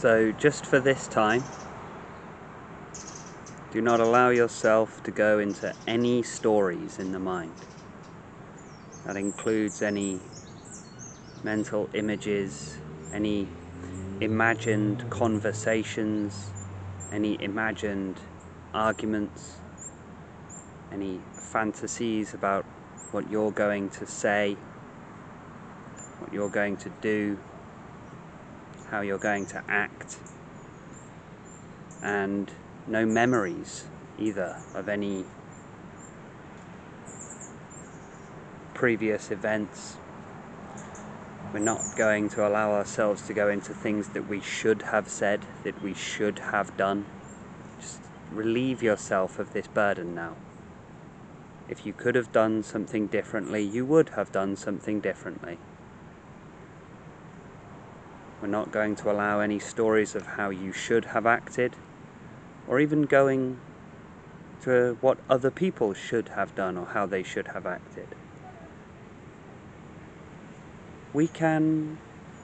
So, just for this time, do not allow yourself to go into any stories in the mind. That includes any mental images, any imagined conversations, any imagined arguments, any fantasies about what you're going to say, what you're going to do, how you're going to act, and no memories either of any previous events. We're not going to allow ourselves to go into things that we should have said, that we should have done. Just relieve yourself of this burden now. If you could have done something differently, you would have done something differently. We're not going to allow any stories of how you should have acted, or even going to what other people should have done or how they should have acted. We can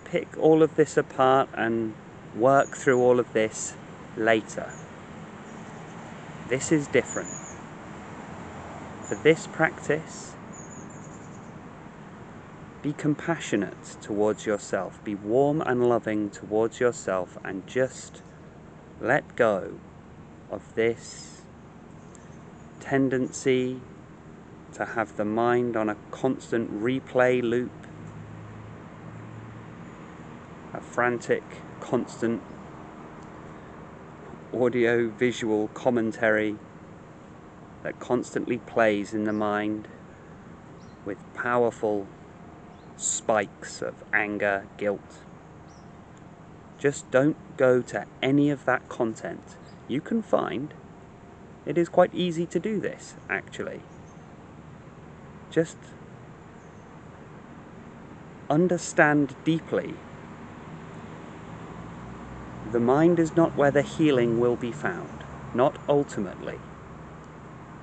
pick all of this apart and work through all of this later. This is different. For this practice, be compassionate towards yourself, be warm and loving towards yourself, and just let go of this tendency to have the mind on a constant replay loop, a frantic, constant audio visual commentary that constantly plays in the mind with powerful spikes of anger, guilt. Just don't go to any of that content. You can find it is quite easy to do this, actually. Just understand deeply the mind is not where the healing will be found, not ultimately.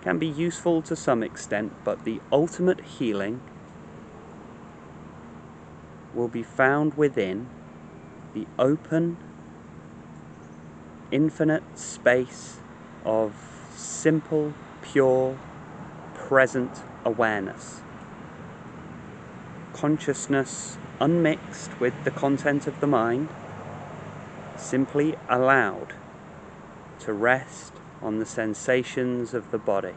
Can be useful to some extent, but the ultimate healing will be found within the open, infinite space of simple, pure, present awareness. Consciousness unmixed with the content of the mind, simply allowed to rest on the sensations of the body.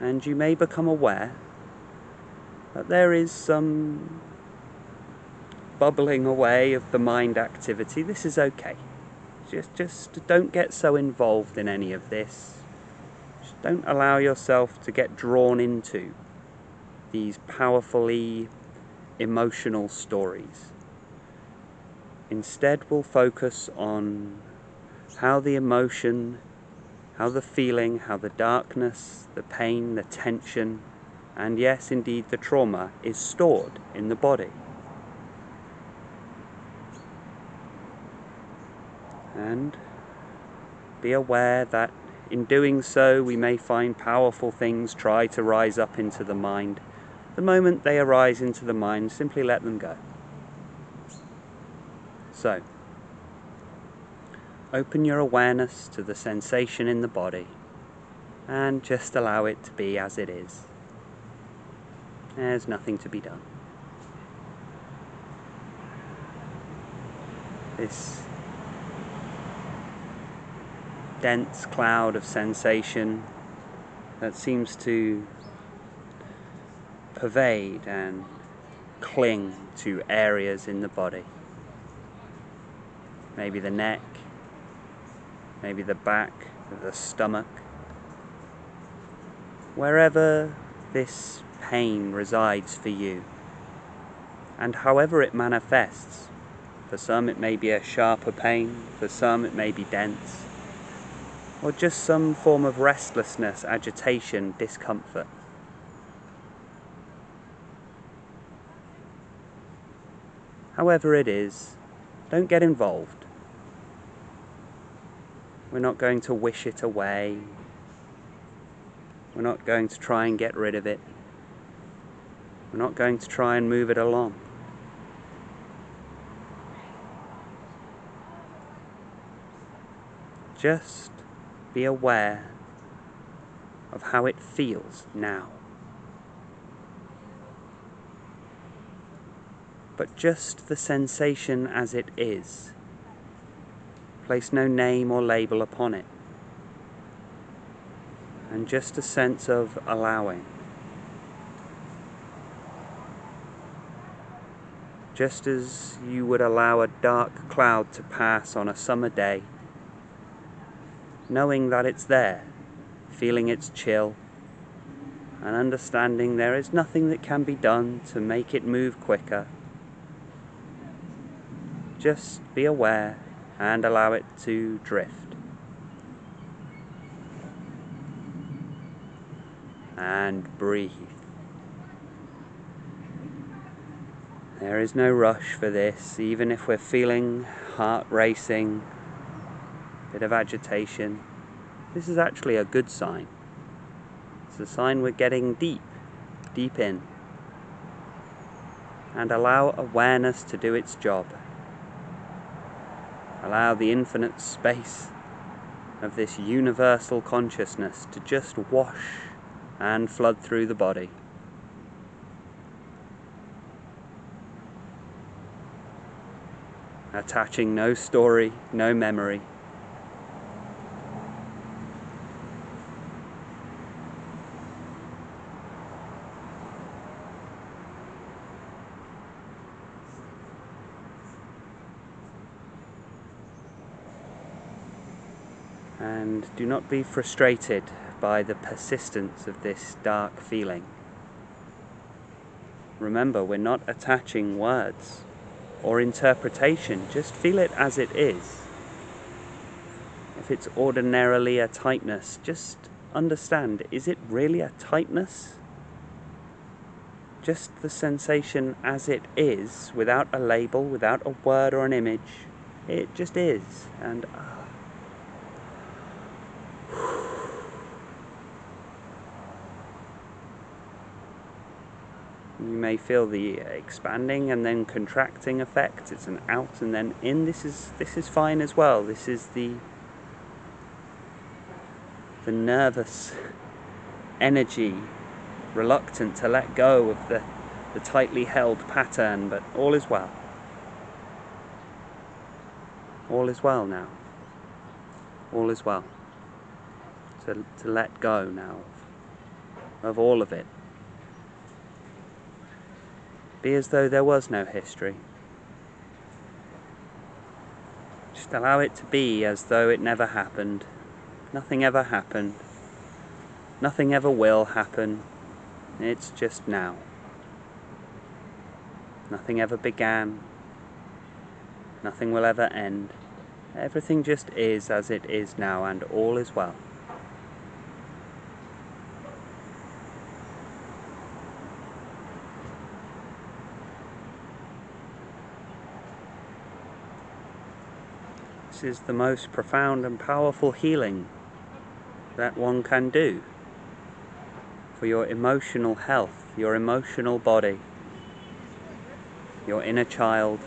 And you may become aware that there is some bubbling away of the mind activity. This is okay. Just, just don't get so involved in any of this. Just don't allow yourself to get drawn into these powerfully emotional stories. Instead, we'll focus on how the emotion, how the feeling, how the darkness, the pain, the tension, and yes, indeed, the trauma is stored in the body. And be aware that in doing so, we may find powerful things try to rise up into the mind. The moment they arise into the mind, simply let them go. So, open your awareness to the sensation in the body and just allow it to be as it is. There's nothing to be done. This dense cloud of sensation that seems to pervade and cling to areas in the body. Maybe the neck, maybe the back, the stomach. Wherever this pain resides for you. And however it manifests, for some it may be a sharper pain, for some it may be dense, or just some form of restlessness, agitation, discomfort. However it is, don't get involved. We're not going to wish it away. We're not going to try and get rid of it. We're not going to try and move it along. Just be aware of how it feels now. But just the sensation as it is. Place no name or label upon it. And just a sense of allowing. Just as you would allow a dark cloud to pass on a summer day, knowing that it's there, feeling its chill, and understanding there is nothing that can be done to make it move quicker. Just be aware and allow it to drift. And breathe. There is no rush for this, even if we're feeling heart racing, bit of agitation. This is actually a good sign. It's a sign we're getting deep, deep in. And allow awareness to do its job. Allow the infinite space of this universal consciousness to just wash and flood through the body. Attaching no story, no memory. and do not be frustrated by the persistence of this dark feeling. Remember, we're not attaching words or interpretation, just feel it as it is. If it's ordinarily a tightness, just understand is it really a tightness? Just the sensation as it is, without a label, without a word or an image. It just is. And uh, You may feel the expanding and then contracting effect. It's an out and then in. This is this is fine as well. This is the the nervous energy, reluctant to let go of the, the tightly held pattern, but all is well. All is well now. All is well. To, to let go now of all of it. Be as though there was no history. Just allow it to be as though it never happened. Nothing ever happened. Nothing ever will happen. It's just now. Nothing ever began. Nothing will ever end. Everything just is as it is now, and all is well. Is the most profound and powerful healing that one can do for your emotional health, your emotional body, your inner child,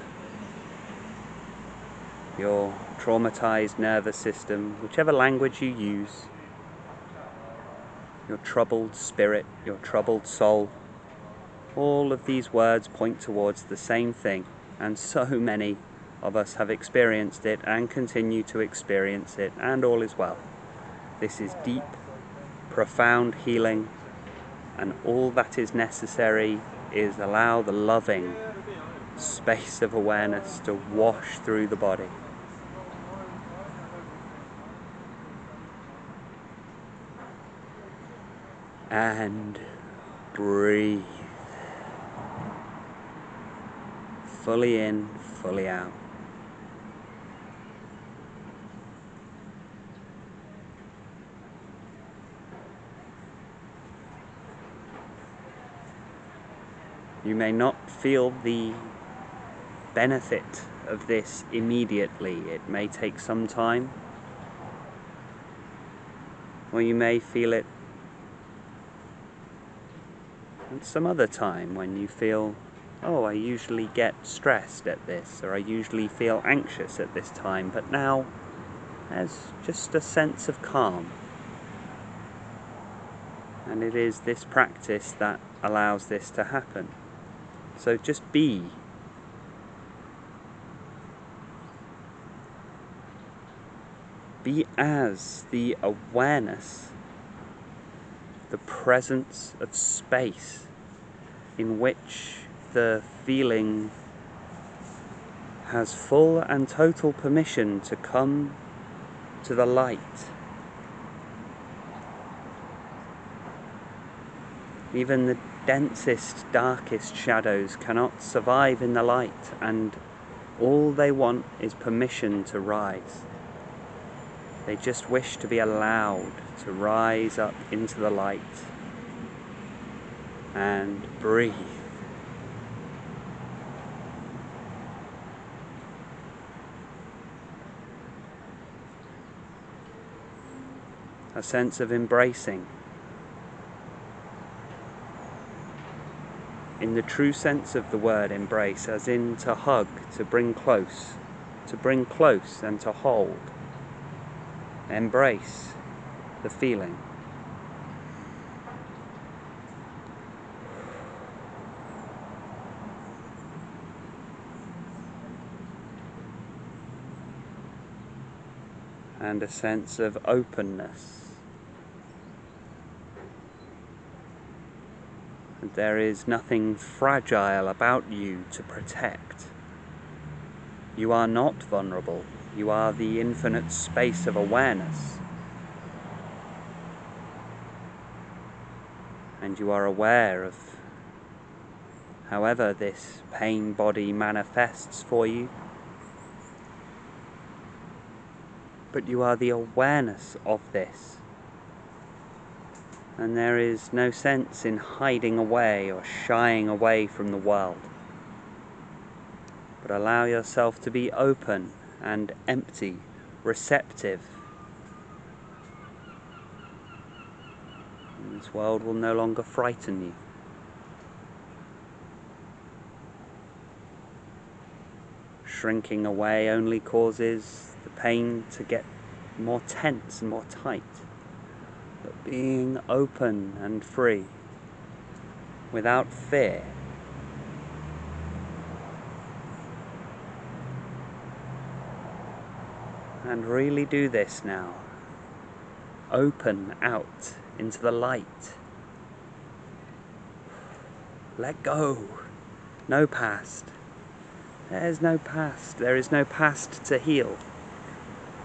your traumatized nervous system, whichever language you use, your troubled spirit, your troubled soul. All of these words point towards the same thing, and so many of us have experienced it and continue to experience it, and all is well. This is deep, profound healing, and all that is necessary is allow the loving space of awareness to wash through the body. And breathe. Fully in, fully out. You may not feel the benefit of this immediately. It may take some time. Or you may feel it at some other time when you feel, oh, I usually get stressed at this, or I usually feel anxious at this time, but now as just a sense of calm. And it is this practice that allows this to happen. So just be. Be as the awareness, the presence of space in which the feeling has full and total permission to come to the light. Even the densest, darkest shadows cannot survive in the light, and all they want is permission to rise. They just wish to be allowed to rise up into the light and breathe. A sense of embracing. In the true sense of the word embrace, as in to hug, to bring close, to bring close and to hold. Embrace the feeling. and a sense of openness. There is nothing fragile about you to protect. You are not vulnerable. You are the infinite space of awareness. And you are aware of however this pain body manifests for you. But you are the awareness of this. And there is no sense in hiding away or shying away from the world. But allow yourself to be open and empty, receptive. And this world will no longer frighten you. Shrinking away only causes the pain to get more tense and more tight. But being open and free, without fear, and really do this now. Open out into the light. Let go. No past. There is no past. There is no past to heal.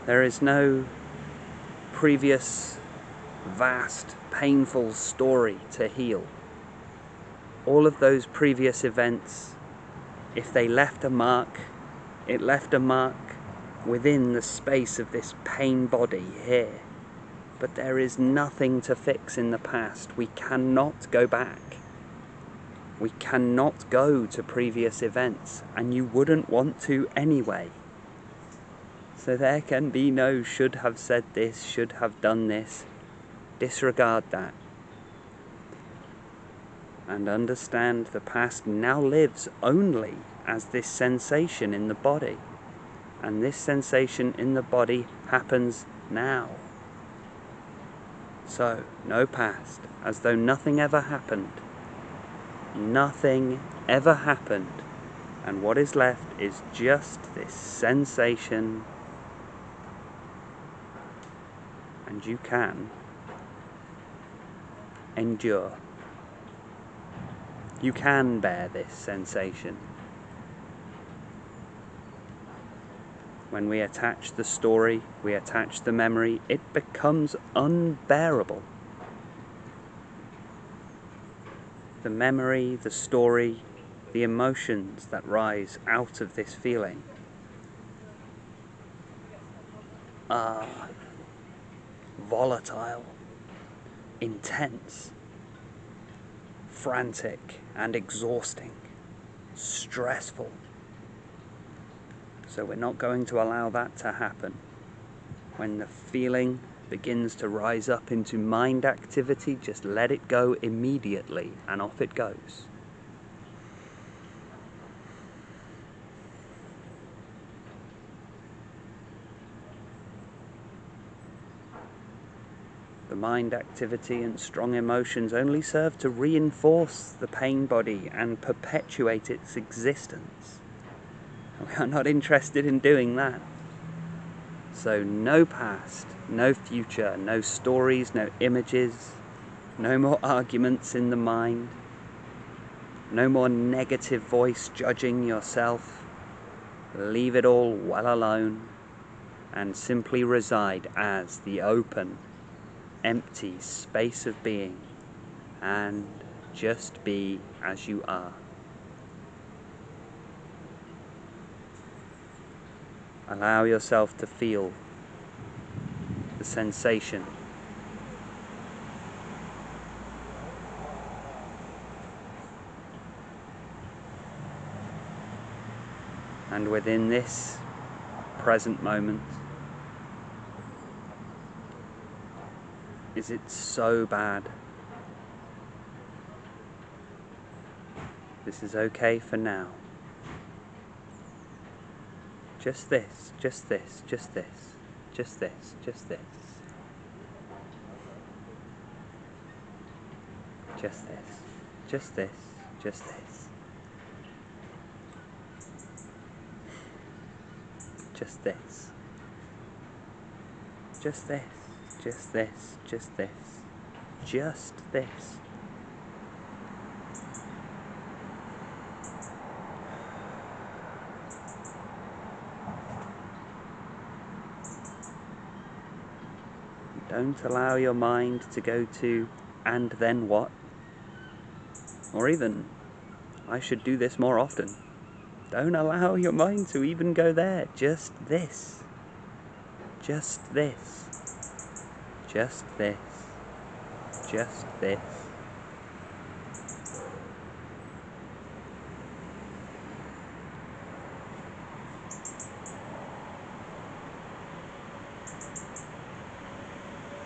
There is no previous vast, painful story to heal. All of those previous events, if they left a mark, it left a mark within the space of this pain body here. But there is nothing to fix in the past. We cannot go back. We cannot go to previous events, and you wouldn't want to anyway. So there can be no should have said this, should have done this. Disregard that. And understand the past now lives only as this sensation in the body and this sensation in the body happens now. So, no past, as though nothing ever happened. Nothing ever happened, and what is left is just this sensation, and you can endure. You can bear this sensation. When we attach the story, we attach the memory, it becomes unbearable. The memory, the story, the emotions that rise out of this feeling are volatile, intense, frantic, and exhausting, stressful. So we're not going to allow that to happen. When the feeling begins to rise up into mind activity, just let it go immediately and off it goes. Mind activity and strong emotions only serve to reinforce the pain body and perpetuate its existence. We are not interested in doing that. So, no past, no future, no stories, no images, no more arguments in the mind, no more negative voice judging yourself. Leave it all well alone and simply reside as the open, empty space of being and just be as you are. Allow yourself to feel the sensation and within this present moment is it so bad? This is okay for now. Just this, just this, just this, just this, just this. Just this, just this, just this. Just this. Just this just this, just this, just this. Don't allow your mind to go to, and then what? Or even, I should do this more often. Don't allow your mind to even go there. Just this. Just this. Just this. Just this.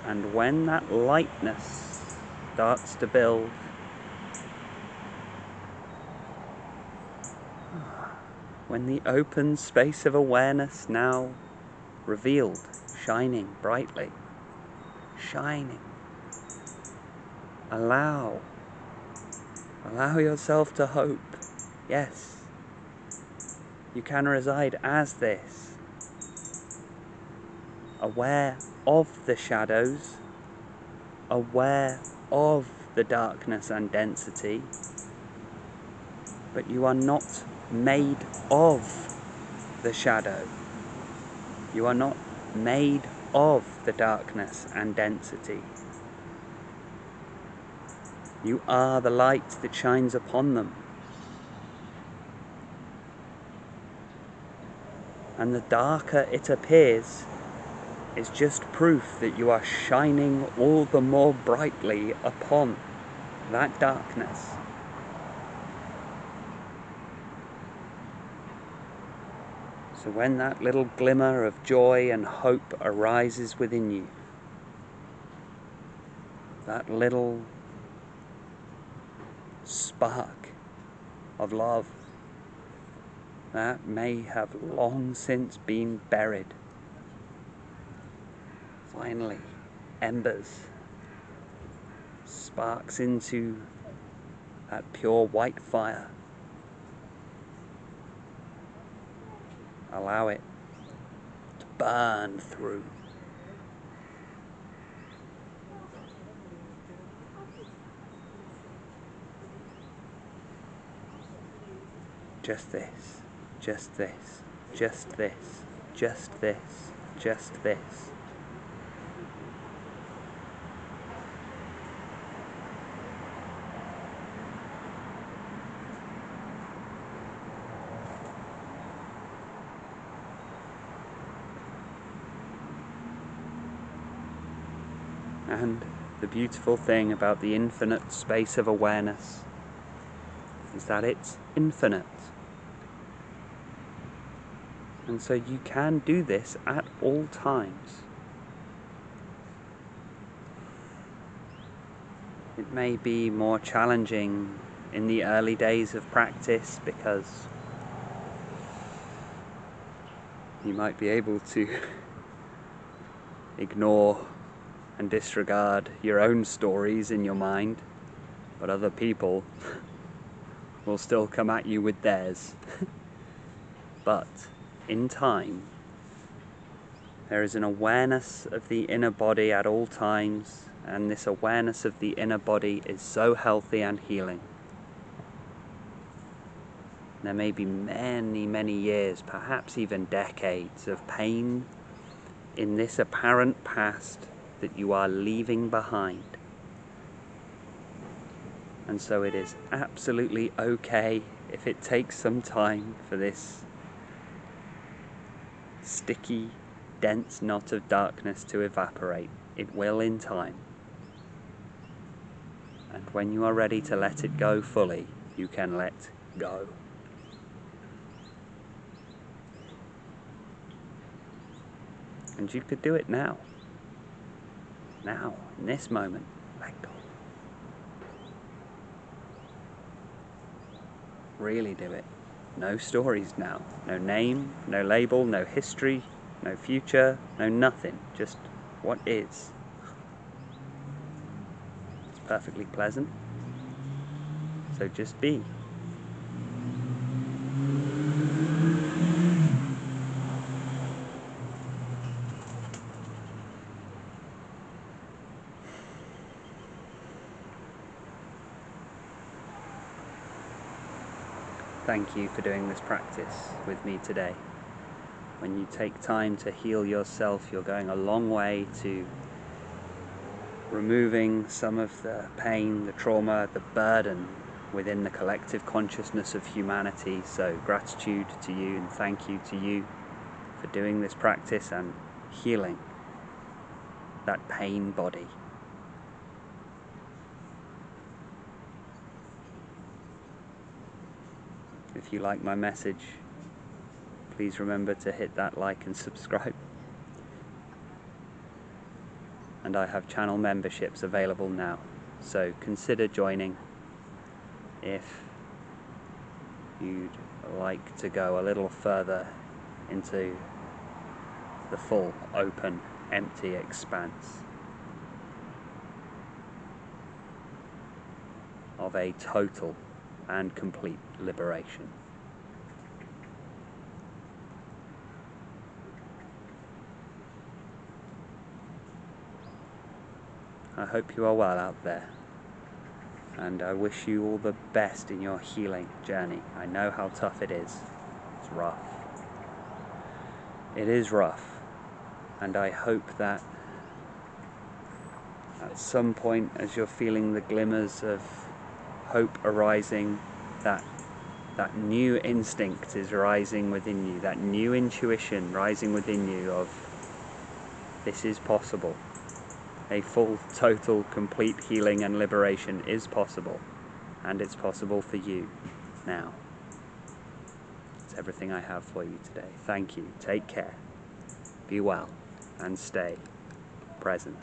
And when that lightness starts to build, when the open space of awareness now revealed, shining brightly, shining. Allow, allow yourself to hope. Yes, you can reside as this, aware of the shadows, aware of the darkness and density, but you are not made of the shadow. You are not made of the darkness and density. You are the light that shines upon them. And the darker it appears is just proof that you are shining all the more brightly upon that darkness. So when that little glimmer of joy and hope arises within you, that little spark of love that may have long since been buried. Finally, embers sparks into that pure white fire Allow it to burn through. Just this, just this, just this, just this, just this. And the beautiful thing about the infinite space of awareness is that it's infinite. And so you can do this at all times. It may be more challenging in the early days of practice because you might be able to ignore and disregard your own stories in your mind, but other people will still come at you with theirs. but in time, there is an awareness of the inner body at all times, and this awareness of the inner body is so healthy and healing. There may be many, many years, perhaps even decades of pain in this apparent past that you are leaving behind. And so it is absolutely okay if it takes some time for this sticky, dense knot of darkness to evaporate. It will in time. And when you are ready to let it go fully, you can let go. And you could do it now. Now, in this moment, let go. Really do it. No stories now. No name, no label, no history, no future, no nothing. Just what is. It's perfectly pleasant. So just be. Thank you for doing this practice with me today. When you take time to heal yourself, you're going a long way to removing some of the pain, the trauma, the burden within the collective consciousness of humanity. So, gratitude to you and thank you to you for doing this practice and healing that pain body. If you like my message, please remember to hit that like and subscribe. And I have channel memberships available now, so consider joining if you'd like to go a little further into the full, open, empty expanse of a total and complete liberation. I hope you are well out there, and I wish you all the best in your healing journey. I know how tough it is. It's rough. It is rough, and I hope that at some point, as you're feeling the glimmers of hope arising, that that new instinct is rising within you, that new intuition rising within you of this is possible. A full, total, complete healing and liberation is possible, and it's possible for you now. It's everything I have for you today. Thank you. Take care. Be well and stay present.